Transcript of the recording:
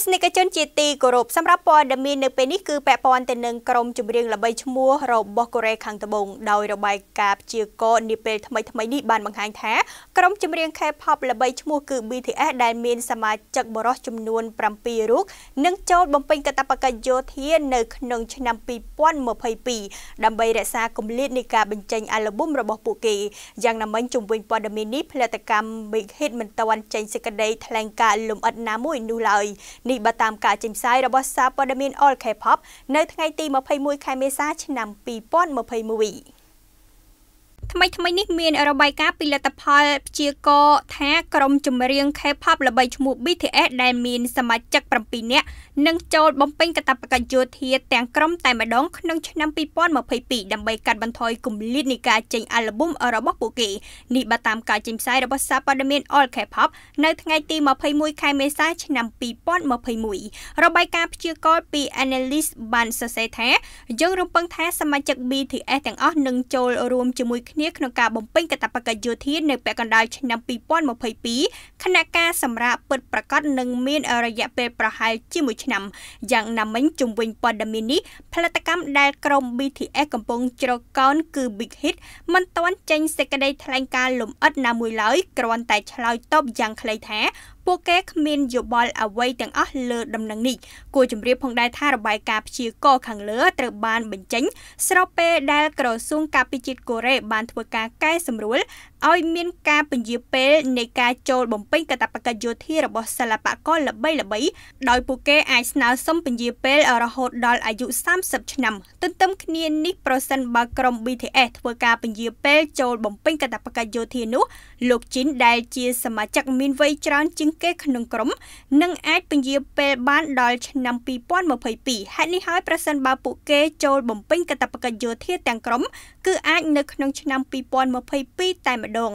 ទស្សនិកជនជាទីគោរពសម្រាប់ព័ត៌មាននៅពេលនេះគឺពាក់ព័ន្ធទៅនឹងក្រុមចម្រៀងល្បីឈ្មោះរបស់កូរ៉េខាងត្បូងដោយរបាយការណ៍ព្យាករណ៍នាពេលថ្មីថ្មីនេះបានបង្ហាញថាក្រុមចម្រៀង K-pop ល្បីឈ្មោះគឺ BTS ដែលមានសមាជិកបរិសុទ្ធចំនួន7រូបនឹងចូលបំពេញកាតព្វកិច្ចយោធានៅក្នុងឆ្នាំ2022ដើម្បីរក្សាគម្លាតនៃការបញ្ចេញអាល់ប៊ុមរបស់ពួកគេយ៉ាងណាមិញជំវិញព័ត៌មាននេះផលិតកម្ម Big Hit មិនទាន់ចេញសេចក្តីថ្លែងការណ៍លម្អិតណាមួយនោះឡើយនេះបើតាមការចេញផ្សាយរបស់សារព័ត៌មាន All K-pop នៅថ្ងៃទី21ខែមេសាឆ្នាំ2021 ថ្មីថ្មីនេះមានរបាយការណ៍ពីលទ្ធផលព្យាករណ៍ថាក្រុមចម្រៀង K-pop ល្បីឈ្មោះ BTS ដែលមានសមាជិក7នាក់នឹងចូលបំពេញកាតព្វកិច្ចយោធាទាំងក្រុមតែម្ដងក្នុងឆ្នាំ2022ដើម្បីកាត់បន្ថយគម្លាតនៃការចេញអាល់ប៊ុមរបស់ពួកគេនេះបើតាមការចេញផ្សាយរបស់សារព័ត៌មាន All K-pop នៅថ្ងៃទី21ខែមេសាឆ្នាំ2021របាយការណ៍ព្យាករណ៍ពី Analyst បានសរសេរថាយើងរំពឹងថាសមាជិក BTS ទាំងអស់នឹងចូលរួមជាមួយគ្នាក្នុងការបំពេញកាតព្វកិច្ចយោធានៅពាក់កណ្ដាលឆ្នាំ2022ខណៈការសម្រាប់ពិតប្រាកដនឹងមានរយៈពេលប្រហែលជាមួយឆ្នាំយ៉ាងណាមិញជំវិញព័ត៌មាននេះផលិតកម្មដែលក្រុម BTS កំពុងជ្រកកោនគឺ Big Hit មិនទាន់ចេញសេចក្តីថ្លែងការណ៍លម្អិតណាមួយឡើយគ្រាន់តែឆ្លើយតបយ៉ាងខ្លីថា ពួកគេគ្មានយោបល់អ្វីទាំងអស់លើដំណឹងនេះគួរជម្រាបផងដែរថារបាយការណ៍ព្យាករណ៍ខាងលើត្រូវបានបញ្ចេញ ស្របពេលដែលក្រសួងការពារជាតិកូរ៉េបានធ្វើការកែសម្រួលឲ្យមានការពន្យាពេលនៃការចូលបំពេញកាតព្វកិច្ចយោធារបស់សិល្បករល្បីៗដោយពួកគេអាចស្នើសុំពន្យាពេលរហូតដល់អាយុ30ឆ្នាំទន្ទឹមគ្នានេះប្រសិនបើក្រុម BTS ធ្វើការពន្យាពេលចូលបំពេញកាតព្វកិច្ចយោធានោះលោកជីនដែលជាសមាជិកមានវ័យច្រើនជាងគេក្នុងក្រុមនឹងអាចពន្យាពេលបានដល់ឆ្នាំ2022ហេតុនេះហើយប្រសិនបើពួកគេចូលបំពេញកាតព្វកិច្ចយោធាទាំងក្រុមគឺអាចនៅក្នុងឆ្នាំ2022តែម្ដង